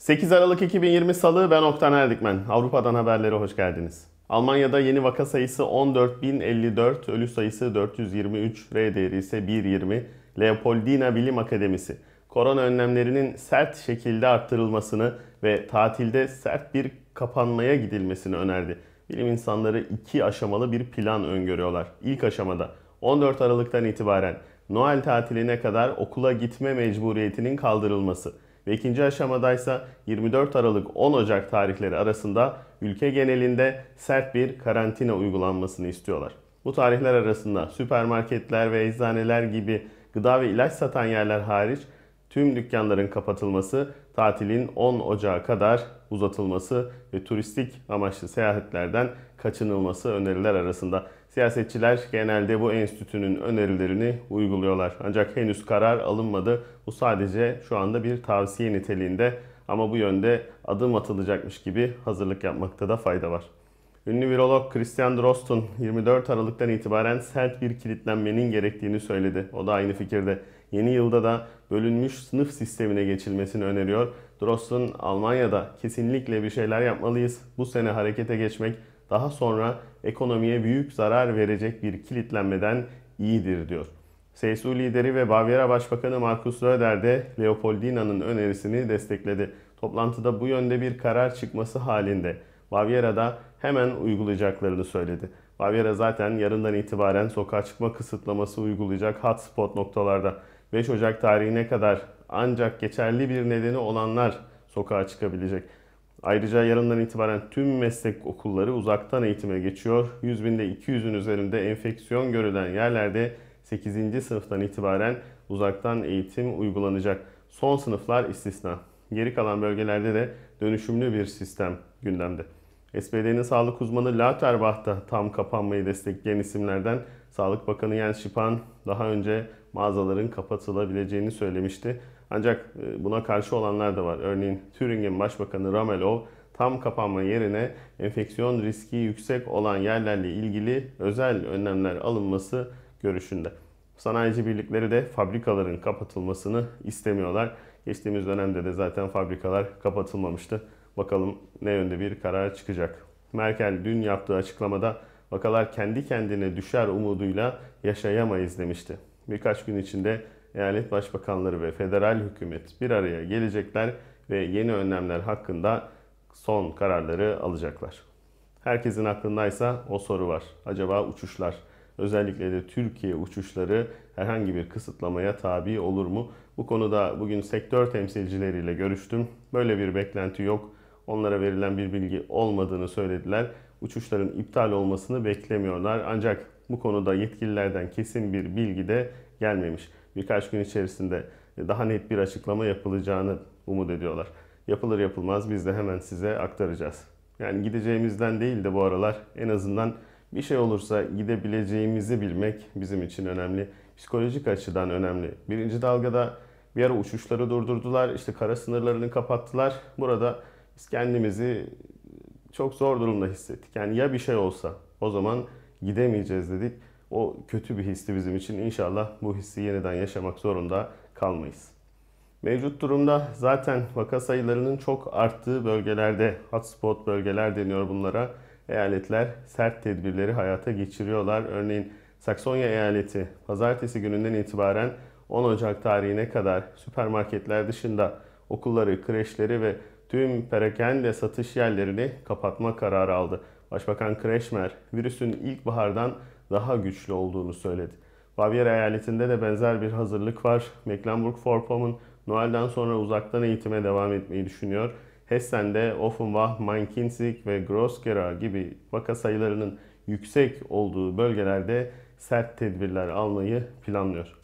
8 Aralık 2020 Salı ben Oktan Erdikmen. Avrupa'dan haberlere hoş geldiniz. Almanya'da yeni vaka sayısı 14.054, ölü sayısı 423, R değeri ise 1.20. Leopoldina Bilim Akademisi korona önlemlerinin sert şekilde arttırılmasını ve tatilde sert bir kapanmaya gidilmesini önerdi. Bilim insanları iki aşamalı bir plan öngörüyorlar. İlk aşamada 14 Aralık'tan itibaren Noel tatiline kadar okula gitme mecburiyetinin kaldırılması ve ikinci aşamadaysa 24 Aralık 10 Ocak tarihleri arasında ülke genelinde sert bir karantina uygulanmasını istiyorlar. Bu tarihler arasında süpermarketler ve eczaneler gibi gıda ve ilaç satan yerler hariç tüm dükkanların kapatılması, tatilin 10 Ocağı kadar uzatılması ve turistik amaçlı seyahatlerden kaçınılması öneriler arasında. Siyasetçiler genelde bu enstitünün önerilerini uyguluyorlar. Ancak henüz karar alınmadı. Bu sadece şu anda bir tavsiye niteliğinde ama bu yönde adım atılacakmış gibi hazırlık yapmakta da fayda var. Ünlü virolog Christian Drosten 24 Aralık'tan itibaren sert bir kilitlenmenin gerektiğini söyledi. O da aynı fikirde. Yeni yılda da bölünmüş sınıf sistemine geçilmesini öneriyor. Drosten Almanya'da kesinlikle bir şeyler yapmalıyız. Bu sene harekete geçmek daha sonra ekonomiye büyük zarar verecek bir kilitlenmeden iyidir diyor. CSU lideri ve Bavyera Başbakanı Markus Söder de Leopoldina'nın önerisini destekledi. Toplantıda bu yönde bir karar çıkması halinde Bavyera'da hemen uygulayacaklarını söyledi. Bavyera zaten yarından itibaren sokağa çıkma kısıtlaması uygulayacak hotspot noktalarda. 5 Ocak tarihine kadar ancak geçerli bir nedeni olanlar sokağa çıkabilecek. Ayrıca yarından itibaren tüm meslek okulları uzaktan eğitime geçiyor. 100 binde 200'ün üzerinde enfeksiyon görülen yerlerde 8. sınıftan itibaren uzaktan eğitim uygulanacak. Son sınıflar istisna. Geri kalan bölgelerde de dönüşümlü bir sistem gündemde. SPD'nin sağlık uzmanı Lauterbach da tam kapanmayı destekleyen isimlerden Sağlık Bakanı Jens Spahn daha önce mağazaların kapatılabileceğini söylemişti. Ancak e, buna karşı olanlar da var. Örneğin Thüringen Başbakanı Ramelow tam kapanma yerine enfeksiyon riski yüksek olan yerlerle ilgili özel önlemler alınması görüşünde. Sanayici birlikleri de fabrikaların kapatılmasını istemiyorlar. Geçtiğimiz dönemde de zaten fabrikalar kapatılmamıştı. Bakalım ne yönde bir karar çıkacak. Merkel dün yaptığı açıklamada vakalar kendi kendine düşer umuduyla yaşayamayız demişti. Birkaç gün içinde eyalet başbakanları ve federal hükümet bir araya gelecekler ve yeni önlemler hakkında son kararları alacaklar. Herkesin aklındaysa o soru var. Acaba uçuşlar, özellikle de Türkiye uçuşları herhangi bir kısıtlamaya tabi olur mu? Bu konuda bugün sektör temsilcileriyle görüştüm. Böyle bir beklenti yok. Onlara verilen bir bilgi olmadığını söylediler. Uçuşların iptal olmasını beklemiyorlar. Ancak bu konuda yetkililerden kesin bir bilgi de gelmemiş. Birkaç gün içerisinde daha net bir açıklama yapılacağını umut ediyorlar. Yapılır yapılmaz biz de hemen size aktaracağız. Yani gideceğimizden değil de bu aralar en azından bir şey olursa gidebileceğimizi bilmek bizim için önemli. Psikolojik açıdan önemli. Birinci dalgada bir ara uçuşları durdurdular, işte kara sınırlarını kapattılar. Burada biz kendimizi çok zor durumda hissettik. Yani ya bir şey olsa o zaman gidemeyeceğiz dedik. O kötü bir histi bizim için. İnşallah bu hissi yeniden yaşamak zorunda kalmayız. Mevcut durumda zaten vaka sayılarının çok arttığı bölgelerde, hotspot bölgeler deniyor bunlara. Eyaletler sert tedbirleri hayata geçiriyorlar. Örneğin Saksonya eyaleti pazartesi gününden itibaren 10 Ocak tarihine kadar süpermarketler dışında okulları, kreşleri ve tüm perakende satış yerlerini kapatma kararı aldı. Başbakan Kreşmer virüsün ilkbahardan daha güçlü olduğunu söyledi. Bavyera eyaletinde de benzer bir hazırlık var. Mecklenburg-Vorpommern Noel'den sonra uzaktan eğitime devam etmeyi düşünüyor. Hessen'de Offenbach, Main-Kinzig ve Gross-Gerau gibi vaka sayılarının yüksek olduğu bölgelerde sert tedbirler almayı planlıyor.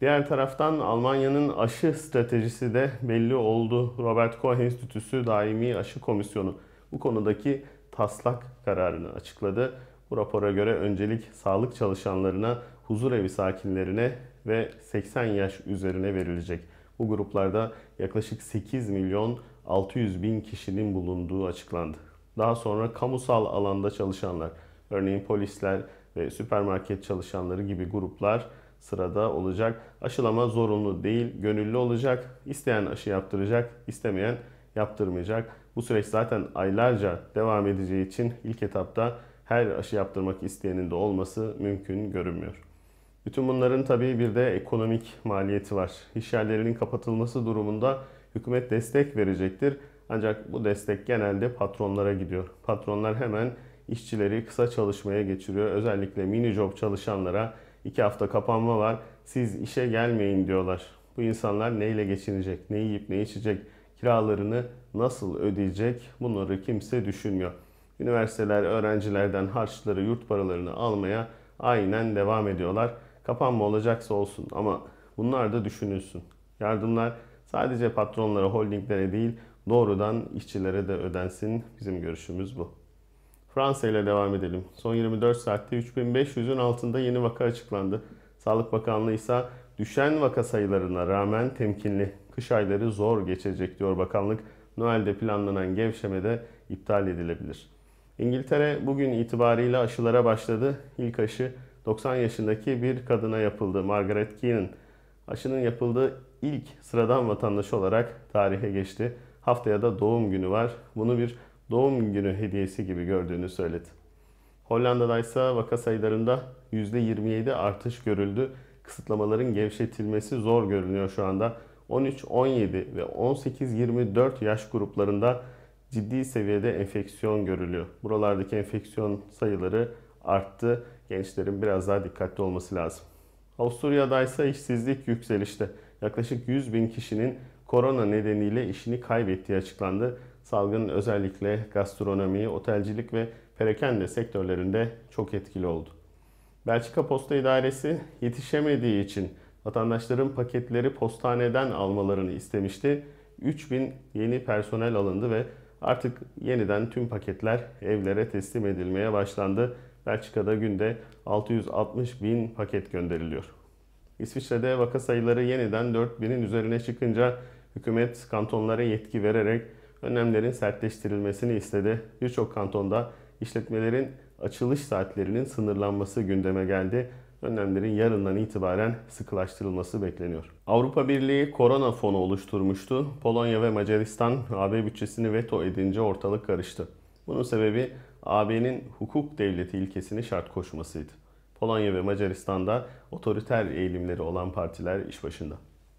Diğer taraftan Almanya'nın aşı stratejisi de belli oldu. Robert Koch Enstitüsü Daimi Aşı Komisyonu bu konudaki taslak kararını açıkladı. Bu rapora göre öncelik sağlık çalışanlarına, huzur evi sakinlerine ve 80 yaş üzerine verilecek. Bu gruplarda yaklaşık 8 milyon 600 bin kişinin bulunduğu açıklandı. Daha sonra kamusal alanda çalışanlar, örneğin polisler ve süpermarket çalışanları gibi gruplar sırada olacak. Aşılama zorunlu değil, gönüllü olacak. İsteyen aşı yaptıracak, istemeyen yaptırmayacak. Bu süreç zaten aylarca devam edeceği için ilk etapta her aşı yaptırmak isteyenin de olması mümkün görünmüyor. Bütün bunların tabii bir de ekonomik maliyeti var. İş yerlerinin kapatılması durumunda hükümet destek verecektir. Ancak bu destek genelde patronlara gidiyor. Patronlar hemen işçileri kısa çalışmaya geçiriyor. Özellikle mini job çalışanlara iki hafta kapanma var. Siz işe gelmeyin diyorlar. Bu insanlar neyle geçinecek, ne yiyip ne içecek, kiralarını nasıl ödeyecek bunları kimse düşünmüyor. Üniversiteler öğrencilerden harçları, yurt paralarını almaya aynen devam ediyorlar. Kapanma olacaksa olsun ama bunlar da düşünülsün. Yardımlar sadece patronlara, holdinglere değil doğrudan işçilere de ödensin. Bizim görüşümüz bu. Fransa ile devam edelim. Son 24 saatte 3500'ün altında yeni vaka açıklandı. Sağlık Bakanlığı ise düşen vaka sayılarına rağmen temkinli. Kış ayları zor geçecek diyor bakanlık. Noel'de planlanan gevşeme de iptal edilebilir. İngiltere bugün itibariyle aşılara başladı. İlk aşı 90 yaşındaki bir kadına yapıldı. Margaret Keenan. Aşının yapıldığı ilk sıradan vatandaş olarak tarihe geçti. Haftaya da doğum günü var. Bunu bir doğum günü hediyesi gibi gördüğünü söyledi. Hollanda'da ise vaka sayılarında %27 artış görüldü. Kısıtlamaların gevşetilmesi zor görünüyor şu anda. 13-17 ve 18-24 yaş gruplarında ciddi seviyede enfeksiyon görülüyor. Buralardaki enfeksiyon sayıları arttı. Gençlerin biraz daha dikkatli olması lazım. Avusturya'da ise işsizlik yükselişte. Yaklaşık 100 bin kişinin korona nedeniyle işini kaybettiği açıklandı. Salgın özellikle gastronomi, otelcilik ve perakende sektörlerinde çok etkili oldu. Belçika Posta İdaresi yetişemediği için vatandaşların paketleri postaneden almalarını istemişti. 3000 yeni personel alındı ve artık yeniden tüm paketler evlere teslim edilmeye başlandı. Belçika'da günde 660 bin paket gönderiliyor. İsviçre'de vaka sayıları yeniden 4000'in üzerine çıkınca hükümet kantonlara yetki vererek önlemlerin sertleştirilmesini istedi. Birçok kantonda işletmelerin açılış saatlerinin sınırlanması gündeme geldi. Önlemlerin yarından itibaren sıkılaştırılması bekleniyor. Avrupa Birliği korona fonu oluşturmuştu. Polonya ve Macaristan AB bütçesini veto edince ortalık karıştı. Bunun sebebi AB'nin hukuk devleti ilkesini şart koşmasıydı. Polonya ve Macaristan'da otoriter eğilimleri olan partiler iş başında.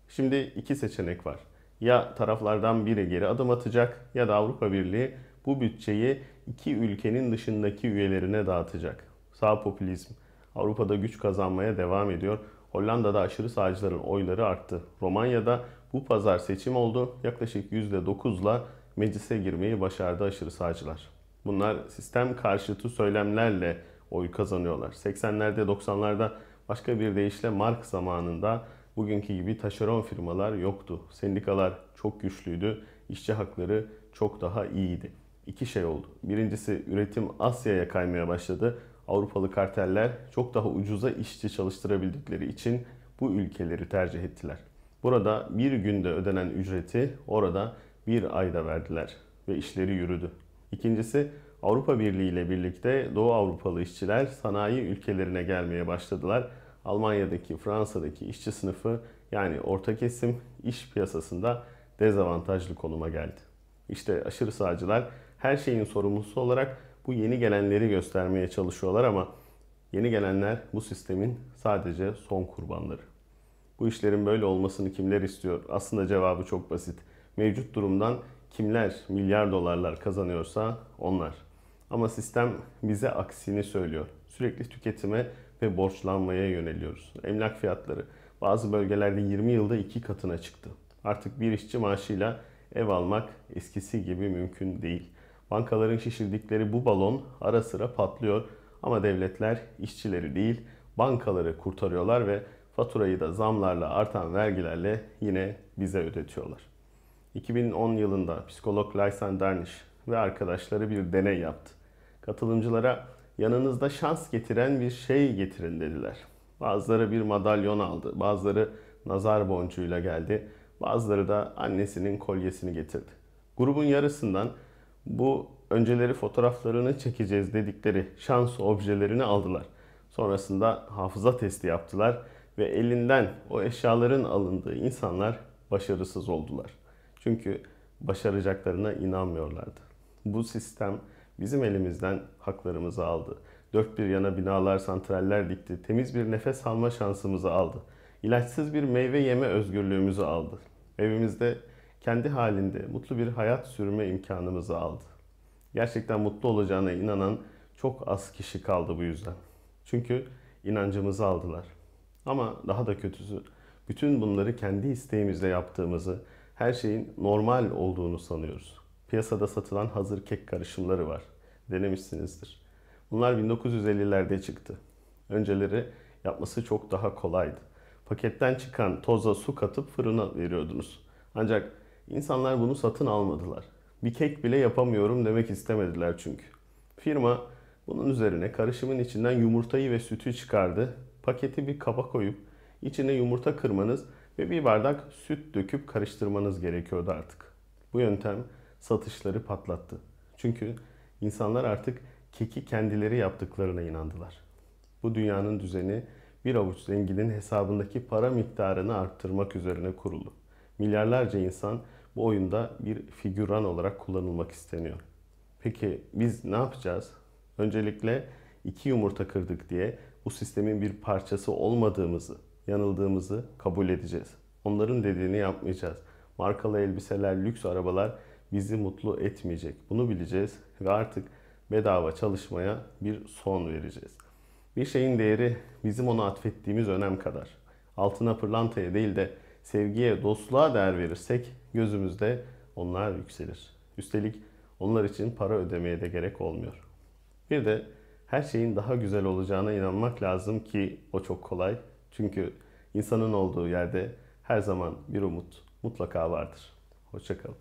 Şimdi iki seçenek var. Ya taraflardan biri geri adım atacak ya da Avrupa Birliği bu bütçeyi iki ülkenin dışındaki üyelerine dağıtacak. Sağ popülizm Avrupa'da güç kazanmaya devam ediyor. Hollanda'da aşırı sağcıların oyları arttı. Romanya'da bu pazar seçim oldu. Yaklaşık %9'la meclise girmeyi başardı aşırı sağcılar. Bunlar sistem karşıtı söylemlerle oy kazanıyorlar. 80'lerde 90'larda başka bir deyişle Mark zamanında bugünkü gibi taşeron firmalar yoktu. Sendikalar çok güçlüydü. İşçi hakları çok daha iyiydi. İki şey oldu. Birincisi üretim Asya'ya kaymaya başladı. Avrupalı karteller çok daha ucuza işçi çalıştırabildikleri için bu ülkeleri tercih ettiler. Burada bir günde ödenen ücreti orada bir ayda verdiler ve işleri yürüdü. İkincisi Avrupa Birliği ile birlikte Doğu Avrupalı işçiler sanayi ülkelerine gelmeye başladılar. Almanya'daki, Fransa'daki işçi sınıfı yani orta kesim iş piyasasında dezavantajlı konuma geldi. İşte aşırı sağcılar her şeyin sorumlusu olarak bu yeni gelenleri göstermeye çalışıyorlar ama yeni gelenler bu sistemin sadece son kurbanları. Bu işlerin böyle olmasını kimler istiyor? Aslında cevabı çok basit. Mevcut durumdan kimler milyar dolarlar kazanıyorsa onlar. Ama sistem bize aksini söylüyor. Sürekli tüketime ve borçlanmaya yöneliyoruz. Emlak fiyatları bazı bölgelerde 20 yılda iki katına çıktı. Artık bir işçi maaşıyla ev almak eskisi gibi mümkün değil. Bankaların şişirdikleri bu balon ara sıra patlıyor ama devletler işçileri değil bankaları kurtarıyorlar ve faturayı da zamlarla artan vergilerle yine bize ödetiyorlar. 2010 yılında psikolog Lysan Darnish ve arkadaşları bir deney yaptı. Katılımcılara yanınızda şans getiren bir şey getirin dediler. Bazıları bir madalyon aldı, bazıları nazar boncuğuyla geldi, bazıları da annesinin kolyesini getirdi. Grubun yarısından bu önceleri fotoğraflarını çekeceğiz dedikleri şans objelerini aldılar. Sonrasında hafıza testi yaptılar ve elinden o eşyaların alındığı insanlar başarısız oldular. Çünkü başaracaklarına inanmıyorlardı. Bu sistem bizim elimizden haklarımızı aldı. Dört bir yana binalar, santraller dikti. Temiz bir nefes alma şansımızı aldı. İlaçsız bir meyve yeme özgürlüğümüzü aldı. Evimizde kendi halinde mutlu bir hayat sürme imkanımızı aldı. Gerçekten mutlu olacağına inanan çok az kişi kaldı bu yüzden. Çünkü inancımızı aldılar. Ama daha da kötüsü bütün bunları kendi isteğimizle yaptığımızı, her şeyin normal olduğunu sanıyoruz. Piyasada satılan hazır kek karışımları var. Denemişsinizdir. Bunlar 1950'lerde çıktı. Önceleri yapması çok daha kolaydı. Paketten çıkan toza su katıp fırına veriyordunuz. Ancak insanlar bunu satın almadılar. Bir kek bile yapamıyorum demek istemediler çünkü. Firma bunun üzerine karışımın içinden yumurtayı ve sütü çıkardı. Paketi bir kaba koyup içine yumurta kırmanız ve bir bardak süt döküp karıştırmanız gerekiyordu artık. Bu yöntem satışları patlattı. Çünkü insanlar artık keki kendileri yaptıklarına inandılar. Bu dünyanın düzeni bir avuç zenginin hesabındaki para miktarını arttırmak üzerine kurulu. Milyarlarca insan bu oyunda bir figüran olarak kullanılmak isteniyor. Peki biz ne yapacağız? Öncelikle iki yumurta kırdık diye bu sistemin bir parçası olmadığımızı, yanıldığımızı kabul edeceğiz. Onların dediğini yapmayacağız. Markalı elbiseler, lüks arabalar bizi mutlu etmeyecek. Bunu bileceğiz ve artık bedava çalışmaya bir son vereceğiz. Bir şeyin değeri bizim ona atfettiğimiz önem kadar. Altına pırlantaya değil de sevgiye, dostluğa değer verirsek gözümüzde onlar yükselir. Üstelik onlar için para ödemeye de gerek olmuyor. Bir de her şeyin daha güzel olacağına inanmak lazım ki o çok kolay. Çünkü insanın olduğu yerde her zaman bir umut mutlaka vardır. Hoşçakalın.